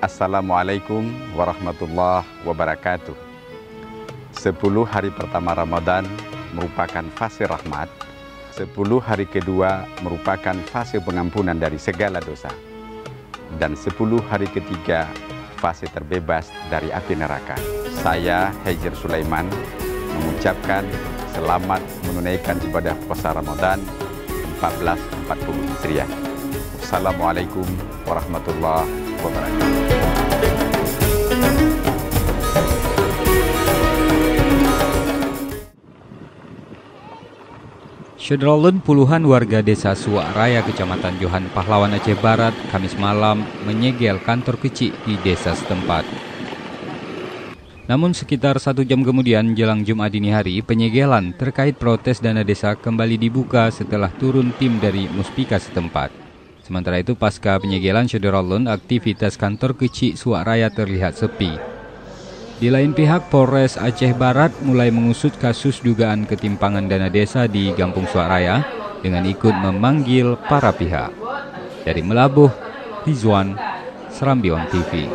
Assalamualaikum warahmatullahi wabarakatuh. Sepuluh hari pertama Ramadan merupakan fase rahmat. Sepuluh hari kedua merupakan fase pengampunan dari segala dosa. Dan sepuluh hari ketiga fase terbebas dari api neraka. Saya Hejir Sulaiman mengucapkan selamat menunaikan ibadah puasa Ramadan 1440 Hijriah. Assalamualaikum warahmatullahi wabarakatuh. Syederolun puluhan warga desa Suak Raya, Kecamatan Johan Pahlawan Aceh Barat, Kamis malam menyegel kantor kecil di desa setempat. Namun sekitar satu jam kemudian jelang Jumat dini hari, penyegelan terkait protes dana desa kembali dibuka setelah turun tim dari Muspika setempat. Sementara itu pasca penyegelan Syederolun, aktivitas kantor kecil Suak Raya terlihat sepi. Di lain pihak, Polres Aceh Barat mulai mengusut kasus dugaan ketimpangan dana desa di Gampung Suaraya dengan ikut memanggil para pihak. Dari Melabuh, Rizwan, Serambion TV.